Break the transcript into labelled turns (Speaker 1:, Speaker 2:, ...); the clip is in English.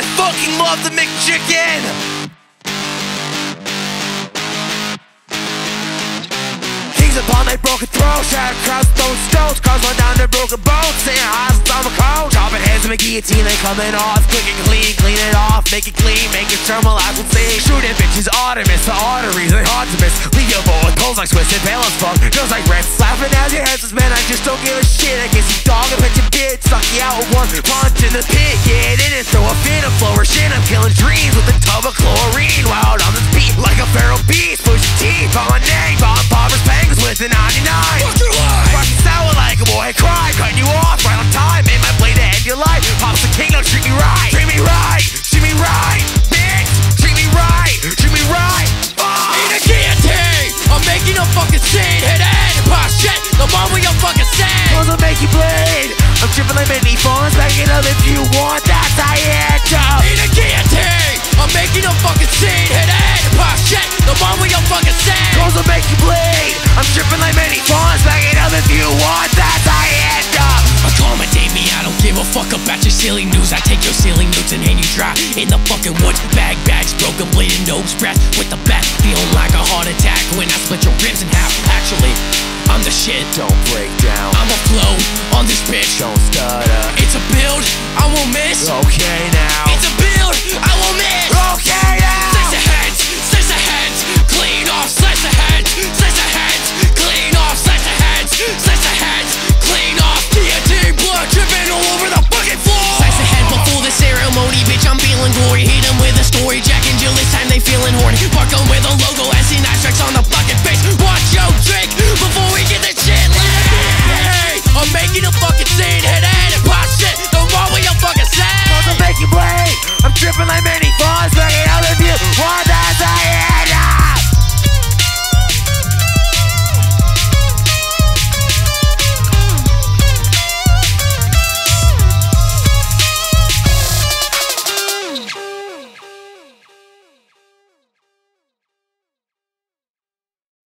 Speaker 1: I fucking love the McChicken! Kings upon my broken throat, shattered crowds, stone stones, cars run down their broken bones, hostile on my coat. Chopping heads with my guillotine, they coming off, quick and clean, clean it off, make it clean, make it thermal, I will see. Shooting bitches, Artemis, the arteries, they hard to miss. Leave your boy, cold like Swiss and pale fuck, girls like rats, laughing as your heads, man, I just don't give a shit. I guess you dog, I bet you bitch, suck you out with one punch in the pit, in and throw a fit of shit. I'm killing dreams with a tub of chlorine, wild on this beat like a feral beast, push your teeth on my name, bomb poppers, penguins with the 99.
Speaker 2: Fuck your life!
Speaker 1: Rockin' sour like a boy, cry, cutting you off right on time. Made my blade to end your life. Pops the king, don't treat me right. Treat me right, treat me right, bitch. Treat me right, treat me right. Fuck.
Speaker 2: In a guillotine, I'm making a fucking scene. Hit it pop shit. The one with your fucking.
Speaker 1: Clothes will make you bleed. Like many phones. Back it up if you want. That's how you end up.
Speaker 2: In a guillotine, I'm making a fucking scene. Hit it pop shit. The one with your fucking scene.
Speaker 1: Clothes will make you bleed. I'm tripping like many phones. Back it up if you want. That's how you end up.
Speaker 2: Accommodate me, I don't give a fuck about your silly news. I take your silly notes and hand you dry in the fucking woods. Bag bags, broken bleeding nose, breath with the bat, feeling like a heart attack when I split your ribs in half. Actually, I'm the shit.
Speaker 1: Don't break down.
Speaker 2: On this bitch.
Speaker 1: Don't stutter.
Speaker 2: It's a build, I won't miss.
Speaker 1: Okay now.
Speaker 2: making a fucking scene, hit it and pop shit. The wrong way I'm fucking
Speaker 1: sad.
Speaker 2: Cause
Speaker 1: I'm making way. I'm tripping like many flies,